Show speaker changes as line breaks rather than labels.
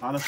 好的。